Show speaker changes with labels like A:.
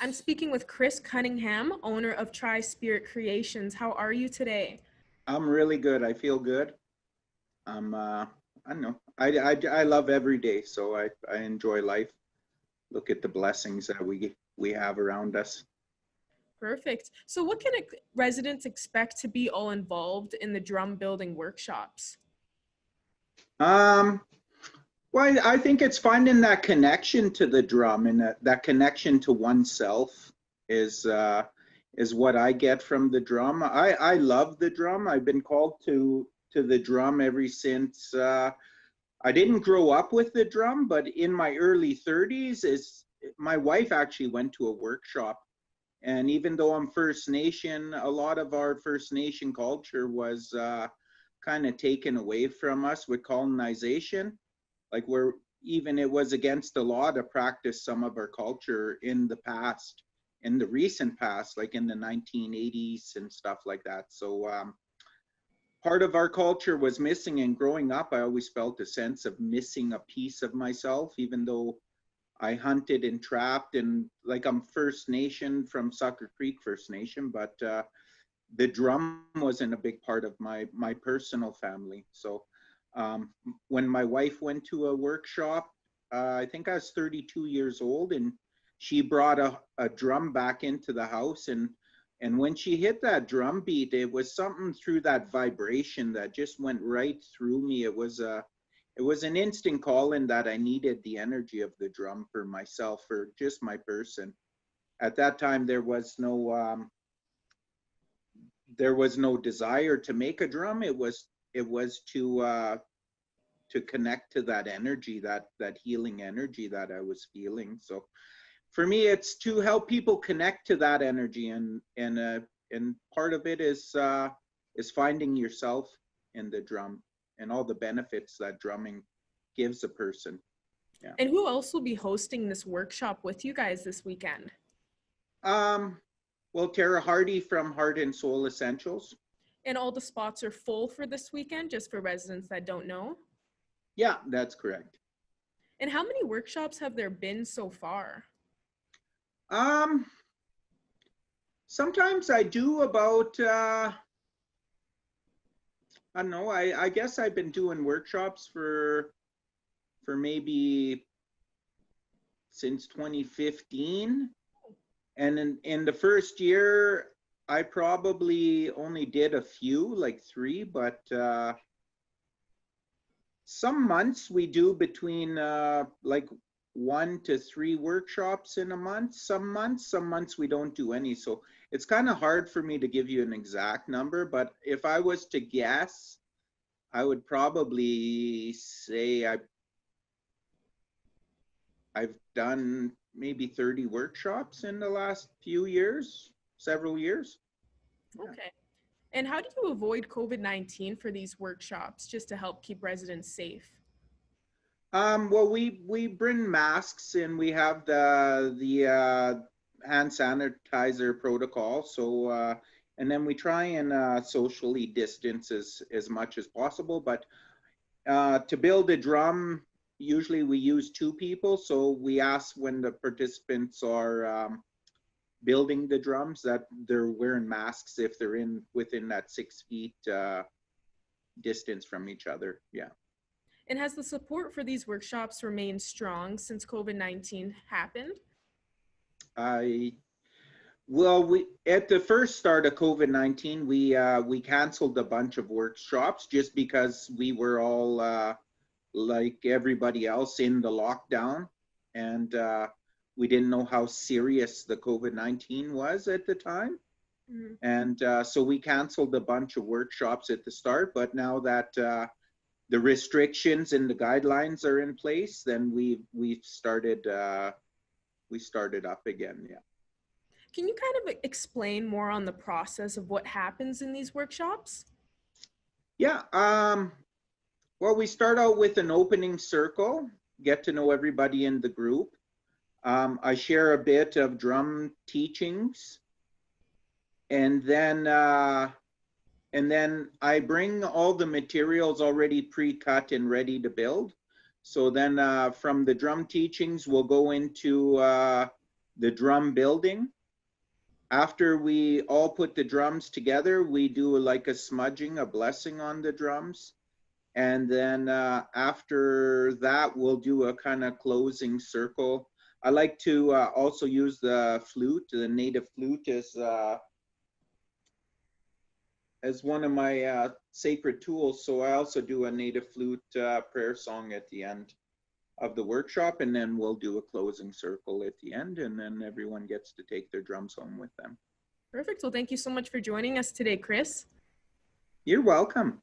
A: I'm speaking with Chris Cunningham, owner of Tri Spirit Creations. How are you today?
B: I'm really good. I feel good. I'm, uh, I don't know. I, I, I love every day, so I, I enjoy life. Look at the blessings that we we have around us.
A: Perfect. So, what can residents expect to be all involved in the drum building workshops?
B: Um, well, I think it's finding that connection to the drum and that, that connection to oneself is uh, is what I get from the drum. I, I love the drum. I've been called to to the drum ever since uh, I didn't grow up with the drum, but in my early 30s, is my wife actually went to a workshop. And even though I'm First Nation, a lot of our First Nation culture was uh, kind of taken away from us with colonization. Like where even it was against the law to practice some of our culture in the past, in the recent past, like in the 1980s and stuff like that. So um, part of our culture was missing and growing up i always felt a sense of missing a piece of myself even though i hunted and trapped and like i'm first nation from sucker creek first nation but uh, the drum wasn't a big part of my my personal family so um, when my wife went to a workshop uh, i think i was 32 years old and she brought a, a drum back into the house and and when she hit that drum beat, it was something through that vibration that just went right through me. It was a, it was an instant call in that I needed the energy of the drum for myself, for just my person. At that time, there was no, um, there was no desire to make a drum. It was, it was to, uh, to connect to that energy, that that healing energy that I was feeling. So for me, it's to help people connect to that energy, and and uh, and part of it is uh, is finding yourself in the drum and all the benefits that drumming gives a person.
A: Yeah. And who else will be hosting this workshop with you guys this weekend?
B: Um, well, Tara Hardy from Heart and Soul Essentials.
A: And all the spots are full for this weekend, just for residents that don't know?
B: Yeah, that's correct.
A: And how many workshops have there been so far?
B: Um, sometimes I do about, uh, I don't know, I, I guess I've been doing workshops for, for maybe since 2015. And in, in the first year, I probably only did a few, like three, but uh, some months we do between uh, like one to three workshops in a month. Some months, some months we don't do any. So it's kind of hard for me to give you an exact number, but if I was to guess, I would probably say I I've done maybe 30 workshops in the last few years, several years.
A: Okay. And how do you avoid COVID 19 for these workshops just to help keep residents safe?
B: Um, well, we we bring masks and we have the the uh, hand sanitizer protocol. So uh, and then we try and uh, socially distance as as much as possible. But uh, to build a drum, usually we use two people. So we ask when the participants are um, building the drums that they're wearing masks if they're in within that six feet uh, distance from each other. Yeah.
A: And has the support for these workshops remained strong since COVID 19 happened?
B: I well, we at the first start of COVID nineteen, we uh, we canceled a bunch of workshops just because we were all uh, like everybody else in the lockdown, and uh, we didn't know how serious the COVID nineteen was at the time, mm-hmm. and uh, so we canceled a bunch of workshops at the start. But now that uh, the restrictions and the guidelines are in place, then we we've started uh, we started up again. Yeah.
A: Can you kind of explain more on the process of what happens in these workshops?
B: Yeah. Um, well, we start out with an opening circle, get to know everybody in the group. Um, I share a bit of drum teachings, and then uh, and then I bring all the materials already pre-cut and ready to build. So then uh, from the drum teachings, we'll go into uh, the drum building. After we all put the drums together, we do like a smudging, a blessing on the drums. And then uh, after that, we'll do a kind of closing circle. I like to uh, also use the flute, the native flute is uh, as one of my uh, sacred tools. So I also do a native flute uh, prayer song at the end of the workshop, and then we'll do a closing circle at the end, and then everyone gets to take their drums home with them.
A: Perfect. Well, thank you so much for joining us today, Chris.
B: You're welcome.